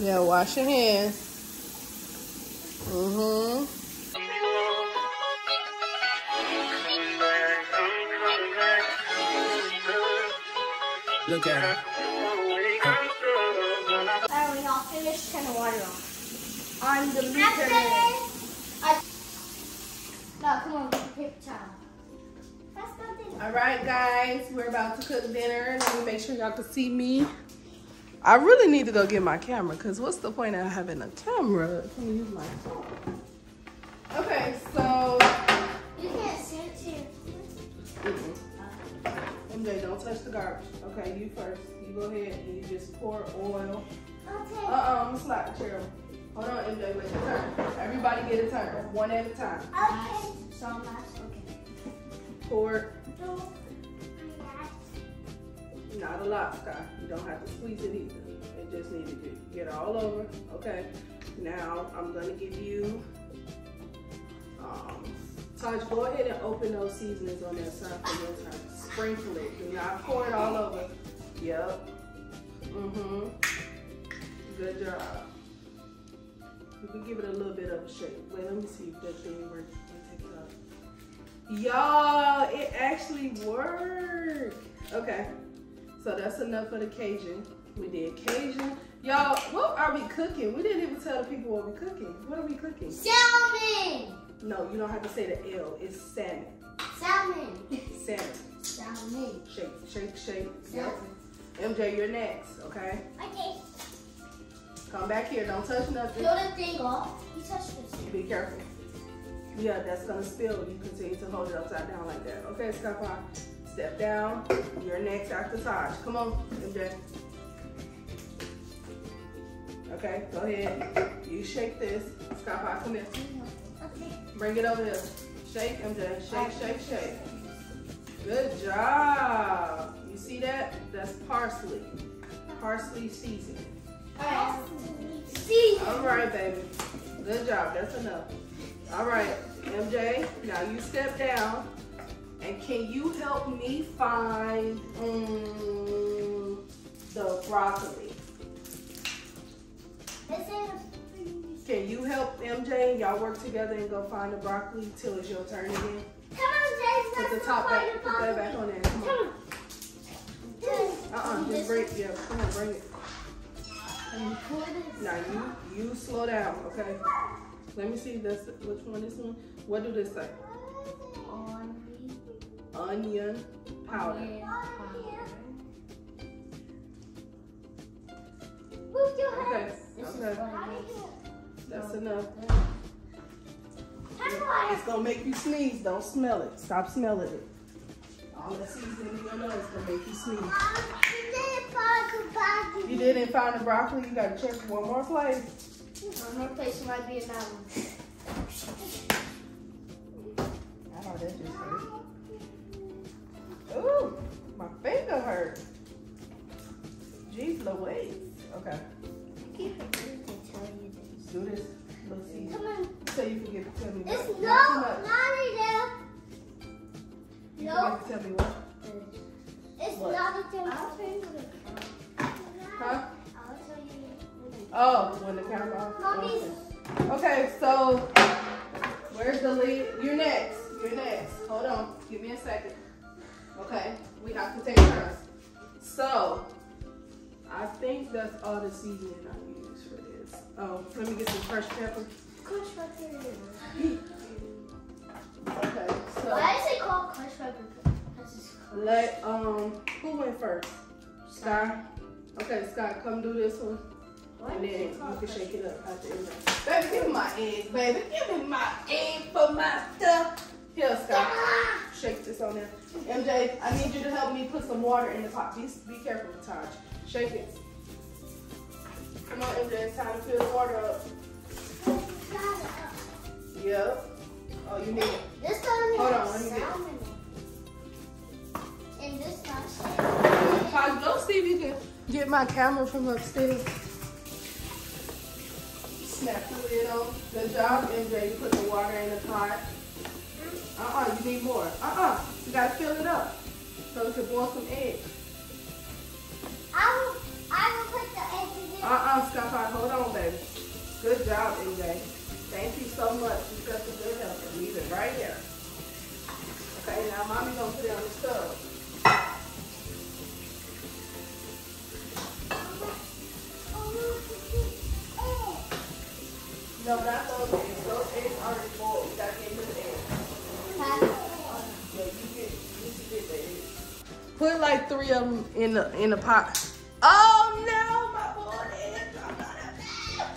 Yeah, wash your hands. Mm-hmm. Look at her. Alright, when y'all finish, turn the water on. On the After I... No, come on, get the paper towel. All right, guys, we're about to cook dinner. Let me make sure y'all can see me. I really need to go get my camera because what's the point of having a camera? Let me use my phone. Okay, so You can't see it too. MJ, don't touch the garbage. Okay, you first. You go ahead and you just pour oil. Okay. Uh-uh, slap the chair. Hold on, MJ, wait your turn. Everybody get a turn, one at a time. Okay. So much. Okay. Pour, not a lot, Scott. You don't have to squeeze it either. It just needed to get all over. Okay. Now I'm gonna give you. Um, Taj, go ahead and open those seasonings on that side for your turn. Sprinkle it. Do not pour it all over. Yep. Mm-hmm. Good job. You can give it a little bit of a shake. Wait, let me see if that thing works. Y'all, it actually worked. Okay. So that's enough for the Cajun. We did Cajun. Y'all, what are we cooking? We didn't even tell the people what we're cooking. What are we cooking? salmon. No, you don't have to say the L. It's salmon. Salmon. Salmon. Salmon. Shake, shake, shake. Yep. Salmon. MJ, you're next, okay? Okay. Come back here. Don't touch nothing. Peel the thing off. You touched this. Be careful. Yeah, that's gonna spill. You continue to hold it upside down like that. Okay, Pie. Step down. You're next after Taj. Come on, MJ. Okay, go ahead. You shake this. Scott Pie, come here. Okay. Bring it over here. Shake, MJ. Shake, shake, shake. Good job. You see that? That's parsley. Parsley seasoning. Alright. See. All right, baby. Good job. That's enough. All right, MJ. Now you step down, and can you help me find um, the broccoli? This is. Can you help MJ and y'all work together and go find the broccoli till it's your turn again? Come on, James. Put the top back. Put that back on there. Come on. Come on. Uh-uh. Just bring. Yeah. Come on. Bring it. And pour this. Now you you slow down, okay? Let me see this. Which one? This one. What do this say? On Onion powder. Move your Okay. head. This Okay. That's enough. it is. Gonna make you sneeze. Don't smell it. Stop smelling it. All the seasoning in your nose is gonna make you sneeze. You didn't find the broccoli. You gotta check one more place. One more place might be another one. That just hurt. Ooh, my finger hurt. Jeez Louise. Okay, I keep forgetting tell you this. do this. Let's see. Come on. So you can get tell me It's what. no, much. not. You No. tell me what. It's What? not. Huh? I'll tell you. Oh, when the camera off. Mommy's. Okay. Okay, so where's the lead? You're next. You're next. Hold on. Give me a second. Okay, we have to take turns. So I think that's all the seasoning I use for this. Oh, let me get some fresh pepper. Crunch pepper. Okay, so Why is it called crunch pepper? Let um who went first? Sky. Okay, Sky, come do this one. Why And then you can shake it up at the end. Baby, give me my eggs, baby. Give me my egg for my stuff. Here, Sky. Shake this on there. MJ, I need you to help me put some water in the pot. Be, be careful, Taj. Shake it. Come on, MJ. It's time to fill the water up. Yep. Oh, you need it. This one Hold on, let me get- salmon. And this not Taj, go see if you can get my camera from upstairs. Snap the lid on. Good job, MJ. You put the water in the pot. Uh-uh, you need more. Uh-uh. You gotta fill it up. So we can boil some eggs. I will, I will put the eggs in Uh-uh, Scott, hold on, baby. Good job, MJ. Thank you so much. You got the good help. Leave it right here. Okay, now mommy gonna put it on the stove. No, not those eggs. Those eggs already boiled. You gotta get new eggs. Yeah, you get, you can get the eggs. Put like three of them in the in the pot. Oh no, my eggs are gonna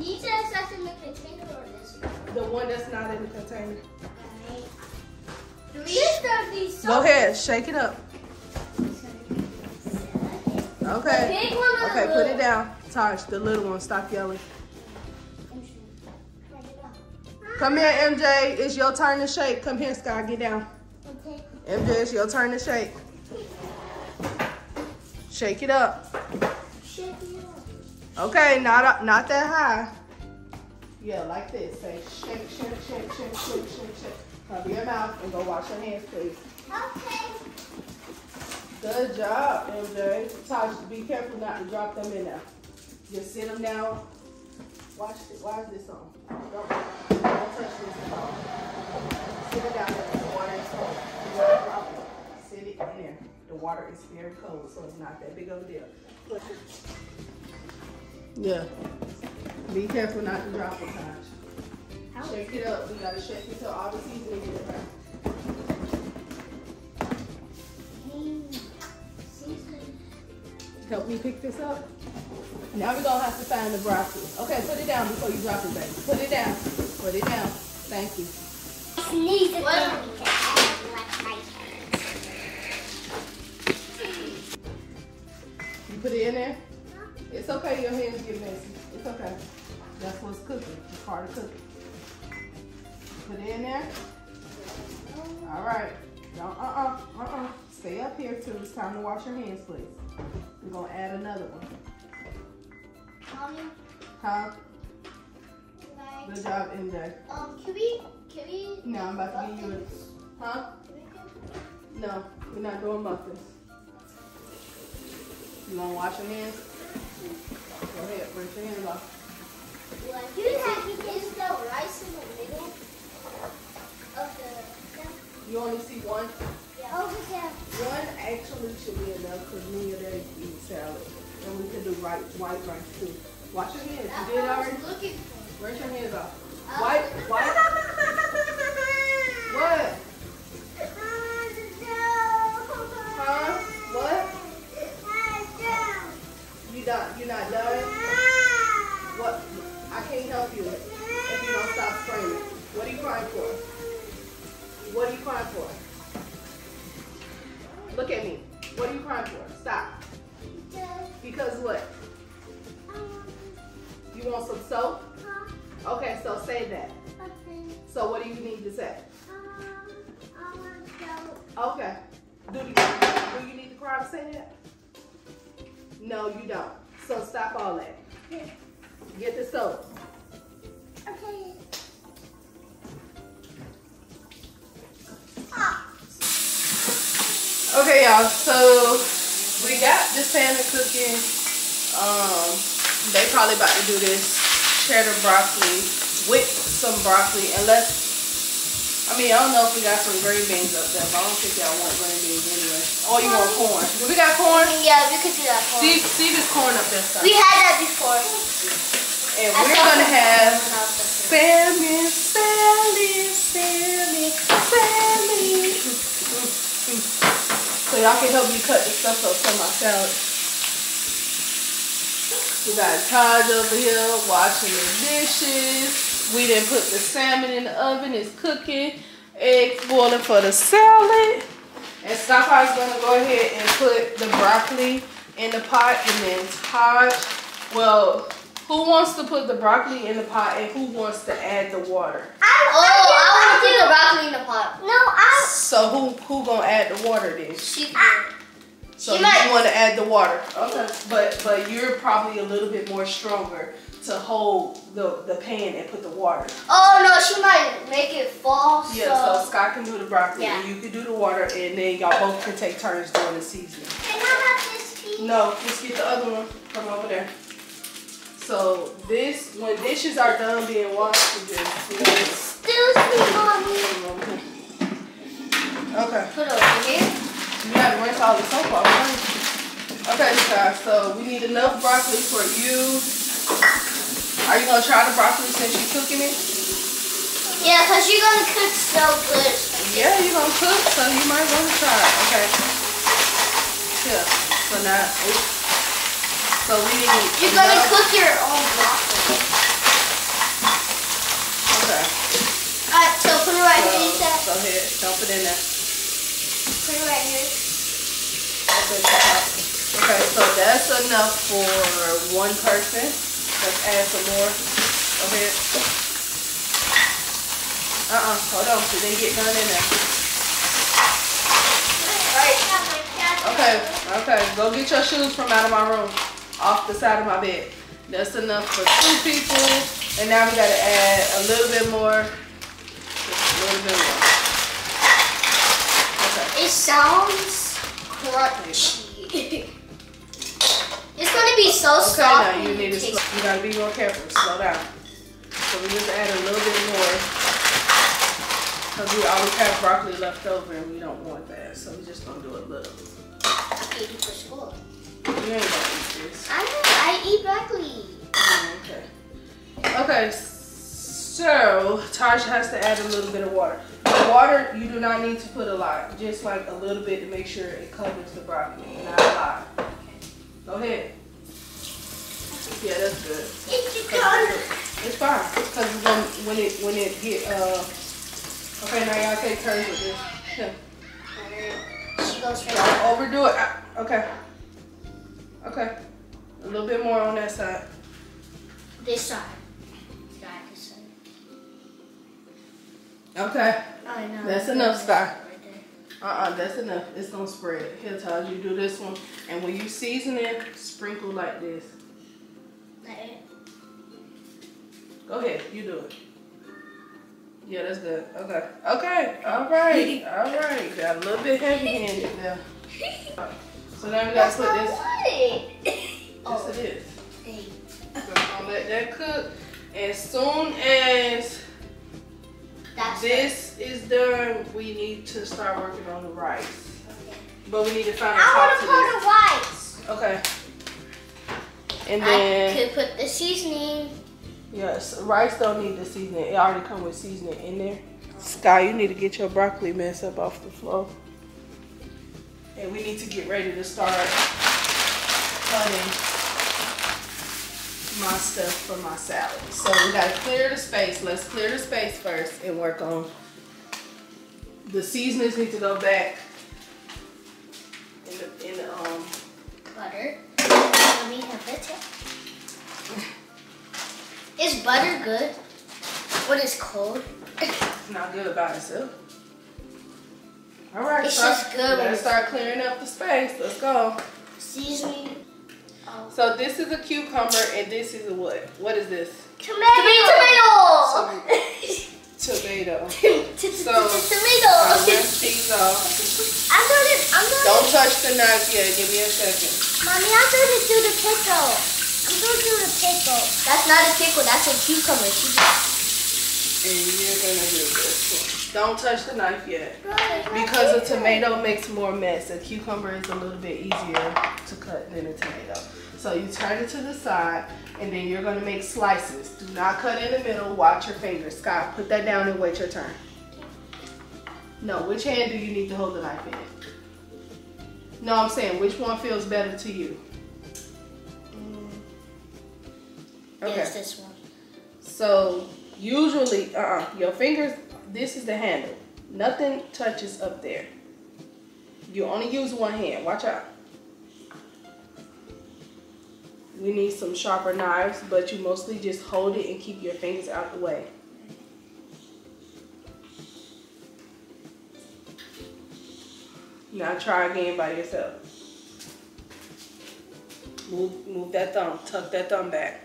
You said stuff in the container or this one? The one that's not in the container. Three of these Go ahead, shake it up. Okay. big one or the Okay, put it down. Taj, the little one, stop yelling. Come here, MJ. It's your turn to shake. Come here, Sky. Get down. MJ, it's your turn to shake. Shake it up. Shake it up. Okay, not up, not that high. Yeah, like this. Say shake, shake, shake, shake, shake, shake, shake. Cover your mouth and go wash your hands, please. Okay. Good job, MJ. Taj, be careful not to drop them in there. Just sit them down. Watch this. Why is this on? Don't, don't touch this at all. Sit it down there. The water is cold. You gotta drop it. Sit it in there. The water is very cold, so it's not that big of a deal. Put Yeah. Be careful not to drop it, Taj. Shake it up. We gotta shake it till all the seasoning is there. Help me pick this up. Now we're gonna have to find the broccoli. Okay, put it down before you drop it, baby. Put it down. Put it down. Thank you. Sneeze You put it in there? It's okay, your hands get messy. It's okay. That's what's cooking. It's part of cooking. Put it in there. All right. Don't, uh-uh, uh-uh. Stay up here till it's time to wash your hands, please. We're gonna add another one. Mommy, Huh? like, Good job, MJ. um, can we, can we? No, I'm about to give you a, huh? No, we're not doing muffins. You wanna wash your hands? Go ahead, rinse your hands off. You have, to is the rice in the middle of the, You only see one? yeah. over there? One actually should be enough because me and Daddy eat salad. And we can do right, white rice too. Wash your hands. You did already? was looking for. Rinse your hands off. Uh, White, white. What? Crying for? Look at me. What are you crying for? Stop. Because what? You want some soap? Okay, so say that. So what do you need to say? Okay. Do you, do you need to cry to say that? No, you don't. So stop all that. Get the soap. Okay, y'all. So we got the salmon cooking. Um, they probably about to do this cheddar broccoli with some broccoli, unless. I mean, I don't know if we got some green beans up there, but I don't think y'all want green beans anyway. Or you want corn? We got corn? Yeah, we could do that for See, see this corn up there, son. We had that before. And I we're gonna have when I was up there. salmon, salmon, salmon, salmon. So y'all can help me cut the stuff up for my salad. We got Taj over here washing the dishes. We didn't put the salmon in the oven. It's cooking. Eggs boiling for the salad. And Skypi's gonna go ahead and put the broccoli in the pot and then Taj, well, who wants to put the broccoli in the pot and who wants to add the water? I want to do the broccoli in the pot. No, I. So who who gonna add the water then? She. So She you might- want to add the water, okay? But but you're probably a little bit more stronger to hold the the pan and put the water. Oh no, she might make it fall. Yeah. So So. Scott can do the broccoli, Yeah. and you can do the water, and then y'all both can take turns doing the seasoning. Can I have this piece? No, just get the other one from over there. So this, when dishes are done being washed, you just you know, Still sweet, mommy. Okay. Put it over here. You gotta rinse all the soap off. Right? Okay, guys. So we need enough broccoli for you. Are you gonna try the broccoli since you're cooking it? Yeah, because you're to cook so good. Yeah, you're gonna cook, so you might want to try it. Okay. Yeah. So now, oops. so we need. You're going to cook your own broccoli. Okay. Alright, so put it right So, here, Lisa. go ahead, dump it in there. Put it right here. Okay, Okay, so that's enough for one person. Let's add some more. Go ahead. Uh-uh, hold on, so they get done in there. Okay, okay, go get your shoes from out of my room, off the side of my bed. That's enough for two people. And now we gotta add a little bit more. Okay. It sounds crunchy. it's going to be so Okay, soft. now you need to slow, you gotta be more careful. Slow down. So we just add a little bit more. Cause we always have broccoli left over and we don't want that. So we're just gonna do a little. Eat it for school. You ain't gonna eat this. I know, I eat broccoli. Okay. Okay, so Taj has to add a little bit of water. The water, you do not need to put a lot. Just like a little bit to make sure it covers the broccoli, not a lot. Go ahead. Yeah, that's good. It's It's fine, cause when when it when it get uh okay now y'all take turns with this. Yeah. She goes right Don't overdo it. Ah, Okay. Okay. A little bit more on that side. this. Side, Okay. I know. That's enough, Sky. Uh-uh, that's enough. It's gonna spread. Here, Taj, you do this one. And when you season it, sprinkle like this. Like. Go ahead, you do it. Yeah, that's good. Okay. Okay. All right. All right. Got a little bit heavy handed there. So now we gotta That's put this. Yes, Oh, it is. So I'm gonna let that cook. As soon as That's this is done, we need to start working on the rice. Okay. But we need to find a I want to put a rice. Okay. And I then could put the seasoning. yes, rice don't need the seasoning. It already come with seasoning in there. Sky, you need to get your broccoli mess up off the floor. And we need to get ready to start cutting my stuff for my salad. So we gotta clear the space. Let's clear the space first and work on the seasonings need to go back in the in the um Butter. Let me have too. Is butter good? What is cold? It's not good by itself. All right, It's start, just good when gotta start clearing up the space. Let's go. Seasoning. Oh. So this is a cucumber and this is a what? What is this? Tomato. Tomato. Tomato. So- Tomato. I'll rinse these off. I'm gonna. I'm gonna. Don't touch the knife yet. Give me a second. Mommy, I'm gonna do the pickle. I'm gonna do the pickle. That's not a pickle. That's a cucumber. She And you're gonna do this one. Don't touch the knife yet. Because a tomato makes more mess. A cucumber is a little bit easier to cut than a tomato. So you turn it to the side and then you're gonna make slices. Do not cut in the middle. Watch your fingers. Scott, put that down and wait your turn. No, which hand do you need to hold the knife in? No, I'm saying which one feels better to you? Okay. Yes, this one. So usually, uh-uh, your fingers, this is the handle. Nothing touches up there. You only use one hand. Watch out. We need some sharper knives, but you mostly just hold it and keep your fingers out the way. Now try again by yourself. Move, move that thumb. Tuck that thumb back.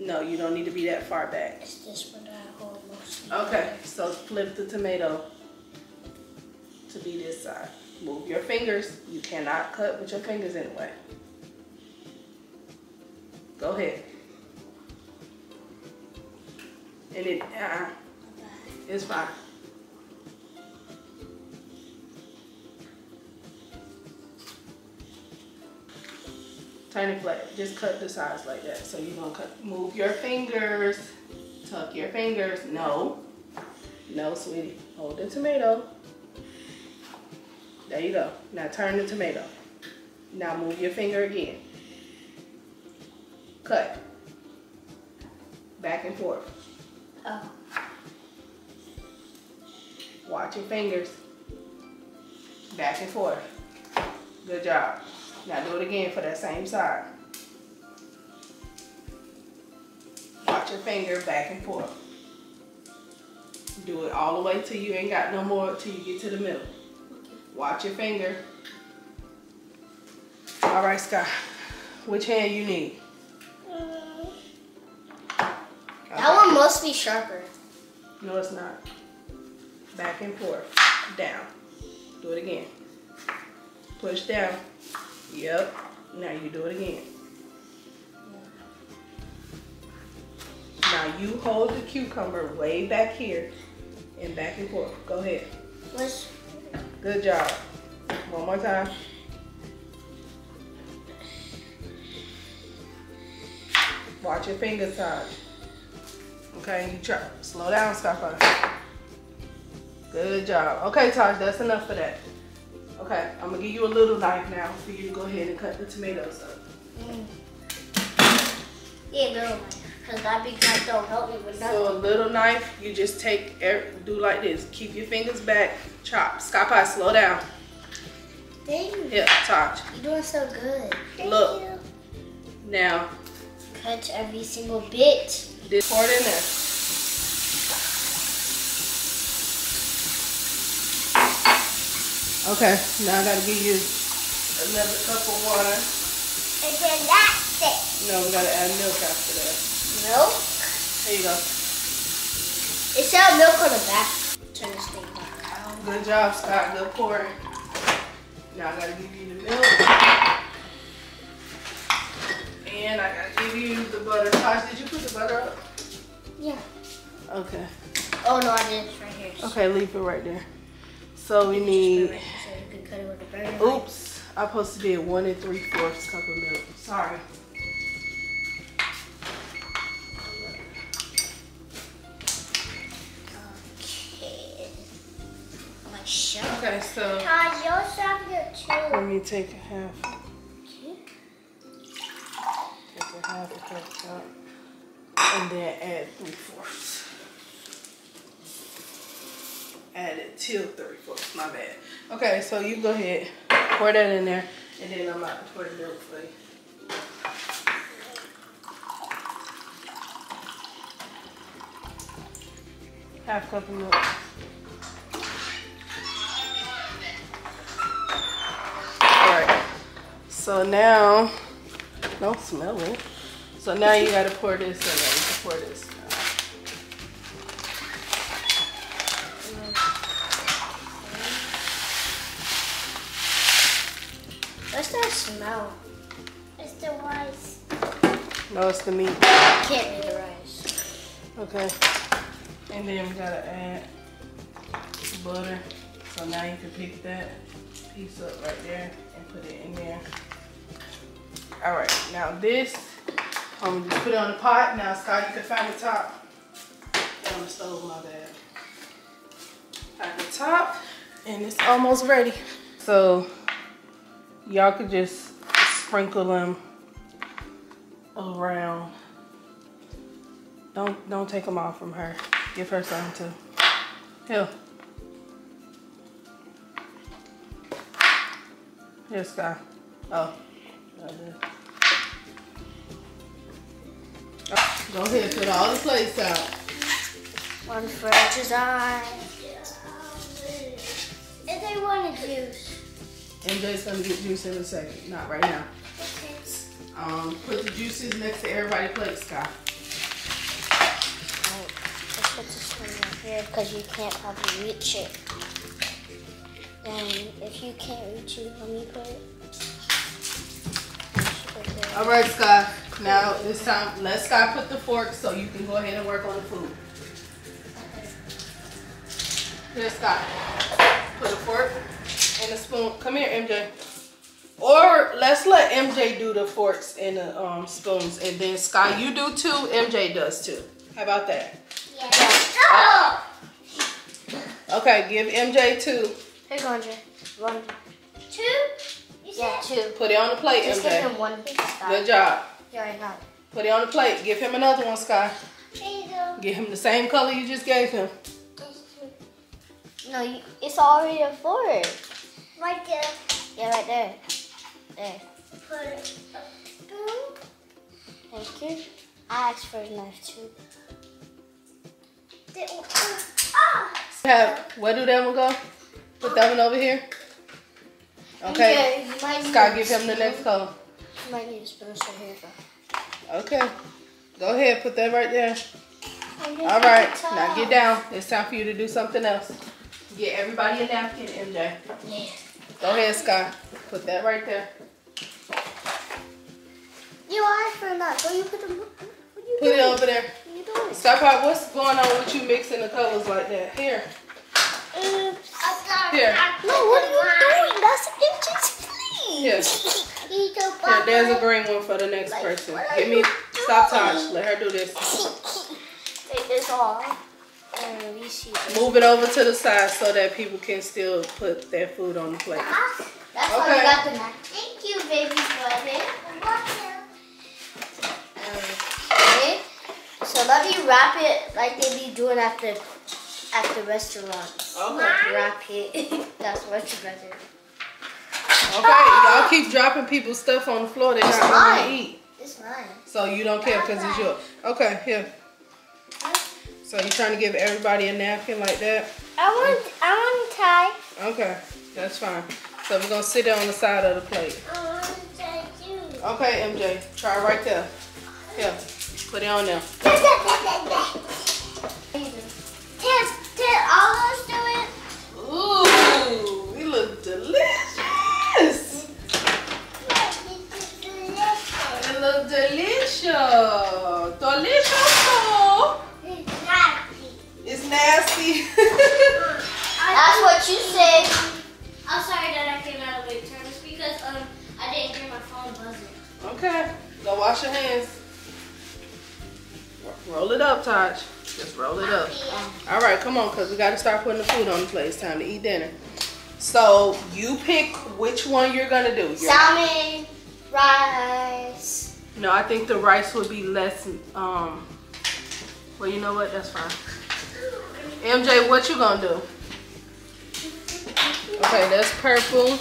No, you don't need to be that far back. It's this one that. Okay, so flip the tomato to be this side. Move your fingers. You cannot cut with your fingers anyway. Go ahead. And it, uh, it's fine. Turn flat. Just cut the sides like that. So you're gonna cut, move your fingers. Tuck your fingers. No. No, sweetie. Hold the tomato. There you go. Now turn the tomato. Now move your finger again. Cut. Back and forth. Oh. Watch your fingers. Back and forth. Good job. Now do it again for that same side. Your finger back and forth. Do it all the way till you ain't got no more till you get to the middle. Watch your finger. All right, Sky. Which hand you need? That one must be sharper. No, it's not. Back and forth. Down. Do it again. Push down. Yep. Now you do it again. Now you hold the cucumber way back here and back and forth. Go ahead. What's Good job. One more time. Watch your finger side. Okay, you try. Slow down, Skyfire. Good job. Okay, Taj, that's enough for that. Okay, I'm gonna give you a little knife now for you to go ahead and cut the tomatoes up. yeah, little one? Cause that big knife don't help me with nothing. So a little knife, you just take, do like this. Keep your fingers back, chop. Skyfire, slow down. Thank you. Here, Taj. You're doing so good. Thank Look. you. Now, Cut every single bit. this pour it in there. Okay, now I gotta give you another cup of water. And then that's it. No, we gotta add milk after that. Milk? There you go. It said milk on the back. Turn this thing back around. Good job, Scott. Good pour. Now I gotta give you the milk. And I gotta give you the butter. Tosh, did you put the butter up? Yeah. Okay. Oh no, I did. It's right here. Okay, leave it right there. So we need, So you can cut it with a burner. oops, I supposed to be at one and three fourths cup of milk. Sorry. Okay, so Taj, you also have your let me take a half, take a half a cup out, and then add three fourths. Add it till three fourths, my bad. Okay, so you go ahead, pour that in there, and then I'm about to pour the milk for you. Half cup of milk. So now, don't smell it. So now you gotta pour this in there. You can pour this. What's that smell? It's the rice. No, it's the meat. Can't be the rice. Okay. And then we gotta add butter. So now you can pick that piece up right there and put it in there. All right, now this, I'm gonna just put it on the pot. Now, Scott, you can find the top. On the stove, my bad. Find the top, and it's almost ready. So, y'all could just sprinkle them around. Don't don't take them off from her. Give her some too. Here. Here, Sky. Oh. Not there. Go ahead, and put all the plates out. One for each design. If they want a juice. MJ's gonna get juice in a second. Not right now. Okay. Um, put the juices next to everybody's plate, Sky. Let's put this one right here because you can't probably reach it. And if you can't reach it, let me put it. All right, Scott. Now it's time. Let Scott put the fork so you can go ahead and work on the food. Here, Scott. Put a fork and a spoon. Come here, MJ. Or let's let MJ do the forks and the um, spoons, and then Scott, you do two. MJ does too. How about that? Yeah. Okay, give MJ two. Here, go, One. Two? You yeah, two. Put it on the plate, Just give MJ. him one big. Good job. You already got it. Put it on the plate. Give him another one, Sky. There you go. Give him the same color you just gave him. No, you, it's already a fork. Right there. Yeah, right there. There. Put a spoon. Thank you. I asked for a knife too. Ah! Have where do that one go? Put that one over here. Okay. Scott, give him the next color. You might need a here go. Okay. Go ahead, put that right there. All right. Now get down. It's time for you to do something else. Get everybody a napkin, MJ. Yeah. Go ahead, Scott. Put that right there. You asked for knife, so you put them. What you Put it over there. What you doing? Stop out. What's going on with you mixing the colors like that? Here. Oops. Here. No, what are you doing? That's MJ's plate. Yes. Here, Here, there's a green one for the next person. Give me. Stop, Taj. Let her do this. Take this off. And we see. Move it over to the side so that people can still put their food on the plate. Uh-huh. That's why Okay. we got the knife. Thank you, baby brother. Okay. So let me wrap it like they be doing at the at the restaurants. Okay. Wrap it. That's what you guys do. Okay, y'all keep dropping people's stuff on the floor. They're not mine. going to eat. It's mine. So you don't care because it's yours. Okay, here. So you trying to give everybody a napkin like that? I want I want to tie. Okay, that's fine. So we're going to sit it on the side of the plate. I want to tie too. Okay, MJ, try right there. Here, put it on there. delicious. It look delicious. Delicious. It's nasty. It's nasty. That's what you said. I'm sorry that I came out of late terms because um I didn't hear my phone buzzing. okay, go wash your hands. Roll it up, Taj. Just roll it up. All right, come on, cause we got to start putting the food on the plate. It's time to eat dinner. So you pick which one you're gonna do. You're- Salmon, rice. No, I think the rice would be less. Um. Well, you know what? That's fine. MJ, what you gonna do? Okay, that's purple.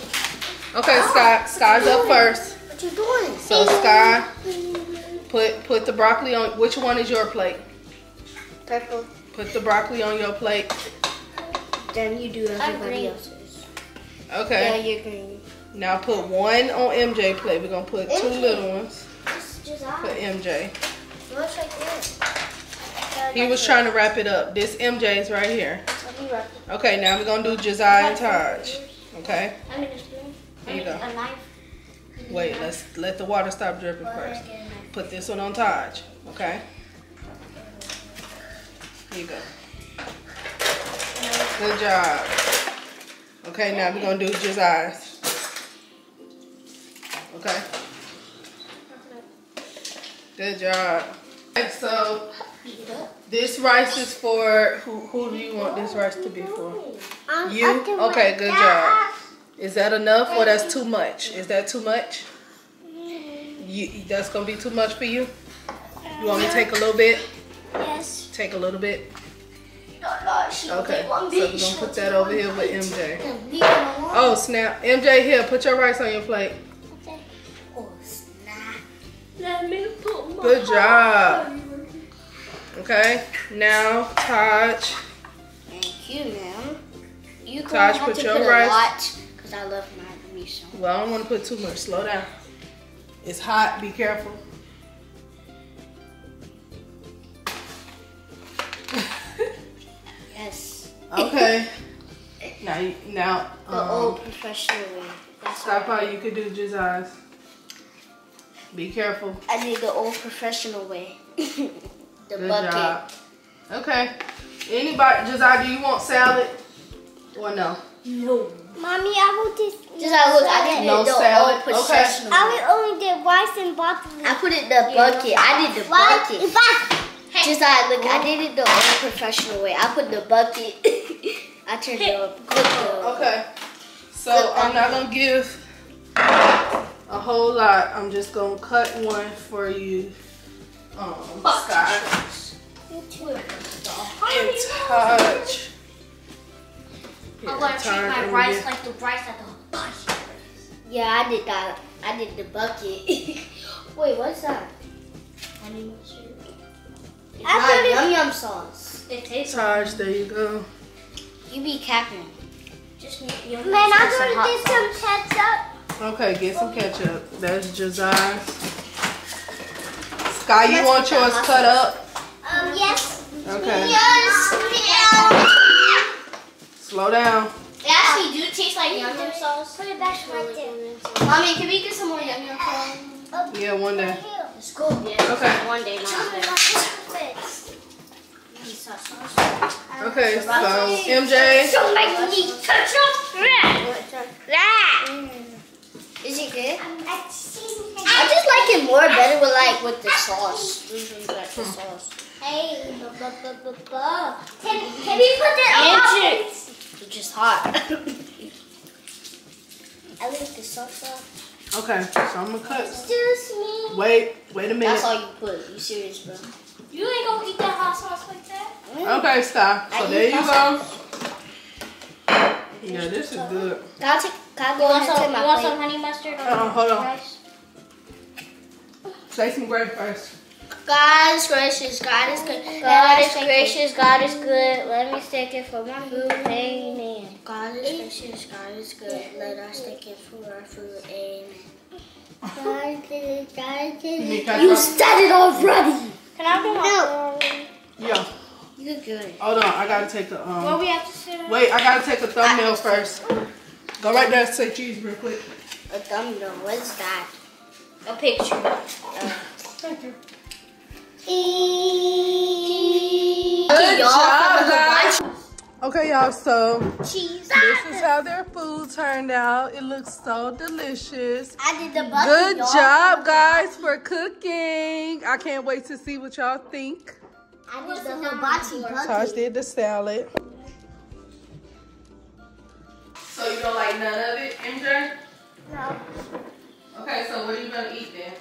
Okay, Sky. Sky's up first. What you doing? So Sky, put put the broccoli on. Which one is your plate? Purple. Put the broccoli on your plate. Then you do green. everybody else's. Okay. you're green. Now put one on MJ plate. We're gonna put two little ones for MJ. Like. He was trying to wrap it up. This MJ is right here. Let me wrap it. Okay, now we're gonna do Josiah and Taj. Okay. I mean a spoon. I Here you go. Wait, let's let the water stop dripping first. Put this one on Taj, okay? Here you go. Good job. Okay, now we're gonna do Josiah's. Okay. Good job. Okay, so this rice is for who? Who do you want this rice to be for? You? Okay, good job. Is that enough or that's too much? Is that too much? You, that's gonna be too much for you? You want me to take a little bit? Yes. Take a little bit? No, no, she Okay, so we're gonna put that over here with. MJ. And we gonna want- Oh snap. MJ here, put your rice on your plate. Oh, snap. Let me put my Good job. Okay, now Taj. Thank you, ma'am. You Taj, have put to your put a rice- lot, cause I love my miso. Well, I don't wanna put too much. Slow down. It's hot, be careful. Okay. Now, now, The um, old professional way. That's stop how how you could do just eyes. Be careful. I need the old professional way. the Good bucket. job. Okay. Anybody, Josiah, do you want salad or no? No. Mommy, I will just. Just like look, I did No the salad? old Okay. professional I way. will only get rice and broccoli. I put it in the bucket. I did the Rice bucket. And. Just like look, I did it the old professional way. I put the bucket. I turned it up. Cooked. Okay. So I'm not gonna give a whole lot. I'm just gonna cut one for you. Um, Sky. And touch. Here, I'm gonna treat my rice get- like the rice at the bus. Yeah, I did that. I did the bucket. Wait, what's that? Honey mustard. It's I not put it- yum yum sauce. It tastes Taj, there you go. You be capping. just you Man, I'm gonna hot get some ketchup. Okay, get some ketchup. That's Josiah's. Sky, you want yours cut up? Um, yes. Okay. Yes. Slow down. It actually do taste like yum yum sauce. Put it back right there. Mommy, can we get some more yum yum sauce? Yeah, one day. Here. It's cool. Yeah. Okay. One day, not Put it today. back fix. Okay, so MJ. Don't make me ketchup. Is it good? I I just like it more better with like with the sauce. Usually like the sauce. Hey, bu- bu- bu- bu- bu. Can, can we put it on? It's just hot. I leave the sauce off. Okay, so I'm gonna cut. Excuse me. Wait, wait a minute. That's all you put. You serious, bro? You ain't gonna eat that hot sauce like that. Mm. Okay, stop. So eat there you go. pasta. Yeah, this is good. Can I, take, can I go want ahead and some? take You want plate? some honey mustard on Uh-uh, hold on. rice? Say some grape first. God is gracious, God is good. God is gracious, God is good. Let me take it for my food. Amen. God is gracious, God is good. Let us take it for our food. Amen. You need it. started already. Can I do No. Yeah. You're good. Hold on, I gotta take a What um. we have to sit? Wait, I gotta take a thumbnail first. Go right there and say cheese real quick. A thumbnail, what's that? A picture. Thank you. E- Good y'all, job, Okay, y'all. So Cheese. this is how their food turned out. It looks so delicious. I did the bucket. Good job, guys, for cooking. I can't wait to see what y'all think. I did the hibachi Taj bucket. did the salad. So you don't like none of it, MJ? No. Okay, so what are you gonna eat then?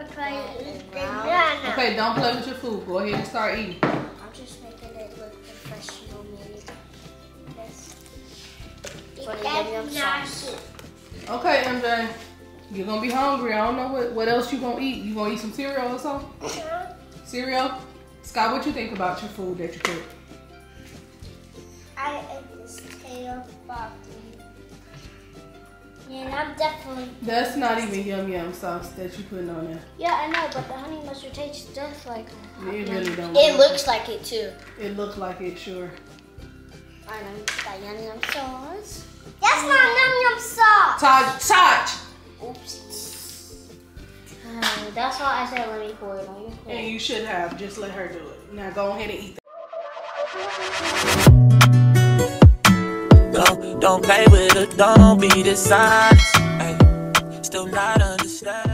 Or try it. Round. Okay, don't play with your food. Go ahead and start eating. I'm just making it look professional, maybe. Yes. For the yum yum sauce. Okay, MJ. You're gonna be hungry. I don't know what, what else you gonna eat. You gonna eat some cereal or something? Uh-huh. Cereal? Scott, what do you think about your food that you cook? I ate this tail broccoli. Yeah, and I'm definitely. That's not even yum yum sauce that you putting on there. Yeah, I know, but the honey mustard tastes just like. It really don't. It looks like it too. It looks like it, sure. I know. Got yum yum sauce. That's not yum yum sauce. Taj, Taj! Oops. Uh, that's why I said let me pour it on your plate. And you should have. Just let her do it. Now go ahead and eat Don't, play with it, don't be dishonest. Ay, still not understand.